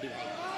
doing.